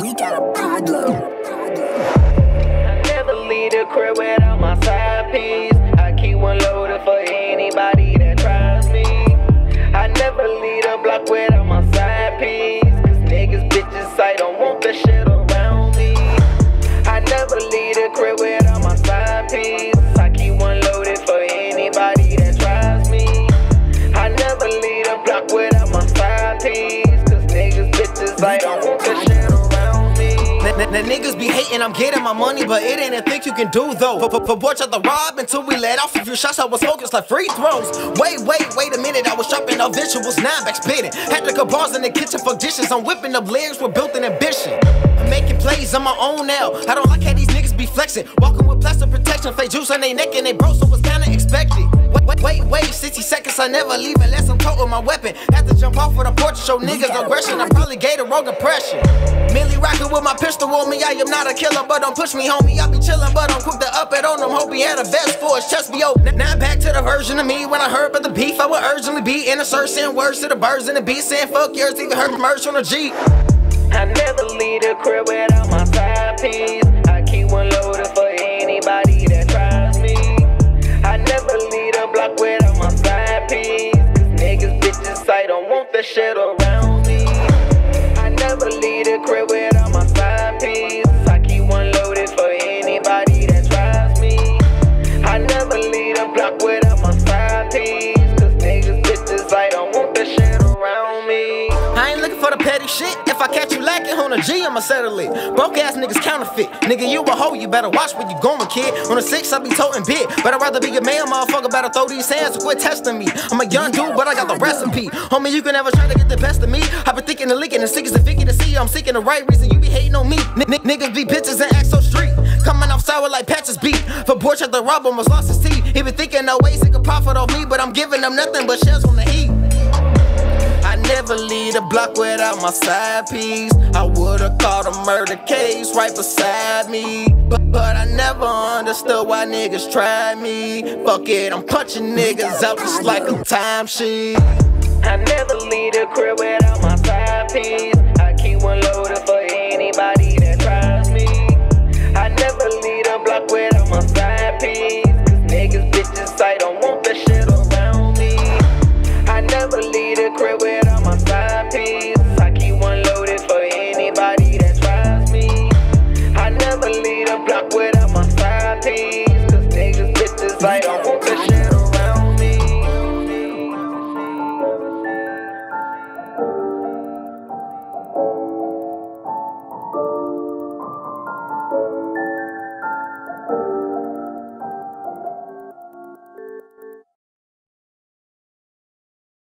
We got a problem. The niggas be hating, I'm getting my money, but it ain't a thing you can do though. For watch out the rob until we let off a few shots, I was focused like free throws. Wait, wait, wait a minute, I was dropping off visuals, now back spitting. Had to go bars in the kitchen for dishes, I'm whipping up lyrics with built in ambition. I'm making plays on my own now. I don't like how these niggas be flexing. Walking with plastic protection, fake juice on their neck and they bro, so it's kinda expected. Wait, wait, wait, wait, 60 seconds, I never leave unless I'm toting my weapon. Had to jump off with a porch to show niggas aggression. I probably gave the wrong impression. Milly rocking with my pistol on me, I am not a killer, but don't push me, homie. I be chillin', but I'm quick to up it on them. Hope he had a vest for his chest be open. Now back to the version of me when I heard about the beef, I would urgently be in a search, saying words to the birds and the beast, saying fuck yours, even heard merch on the Jeep. I never leave the crib without my side I that shit around shit. If I catch you lacking on a G, I'ma settle it. Broke ass niggas counterfeit. Nigga, you a hoe, you better watch where you going, kid. On the six, I be toting big. But I'd rather be a man, motherfucker. Better throw these hands and quit testing me. I'm a young dude, but I got the recipe. Homie, you can never try to get the best of me. I been thinking of licking the sick as the Vicky to see. I'm seeking the right reason. You be hating on me. Niggas be bitches and act so street. Coming off sour like Patches beat. For porch at the rub almost lost his teeth. He been thinking no ways he could profit off me, but I'm giving them nothing but shells on the heat. Never leave the block without my side piece. I would've caught a murder case right beside me. But, but I never understood why niggas tried me. Fuck it, I'm punching niggas out just like a time sheet. I never leave the crib without my side piece. I keep one loaded for sight.